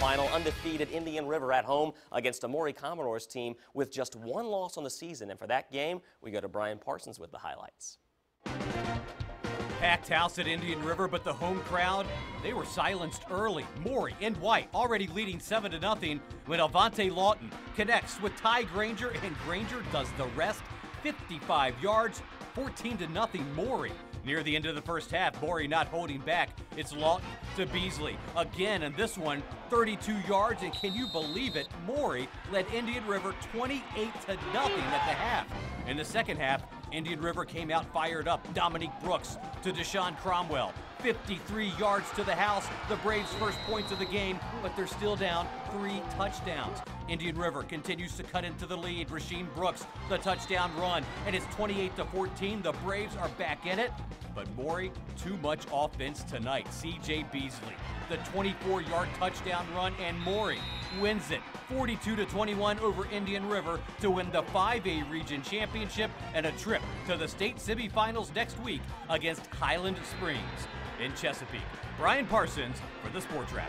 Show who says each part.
Speaker 1: final. Undefeated Indian River at home against a Maury Commodores team with just one loss on the season. And for that game, we go to Brian Parsons with the highlights.
Speaker 2: Packed house at Indian River, but the home crowd, they were silenced early. Maury and white already leading 7 to nothing when Avante Lawton connects with Ty Granger, and Granger does the rest. 55 yards, 14 to nothing Maury. Near the end of the first half, Maury not holding back. It's Lawton to Beasley. Again, and this one, 32 yards, and can you believe it? Maury led Indian River 28 to nothing at the half. In the second half, Indian River came out fired up. Dominique Brooks to DeSean Cromwell. 53 yards to the house. The Braves' first points of the game, but they're still down three touchdowns. Indian River continues to cut into the lead. Rasheem Brooks, the touchdown run, and it's 28 to 14. The Braves are back in it, but Maury, too much offense tonight. CJ Beasley, the 24 yard touchdown run, and Maury wins it 42 to 21 over Indian River to win the 5A region championship and a trip to the state semifinals next week against Highland Springs. In Chesapeake, Brian Parsons for the Sports Wrap.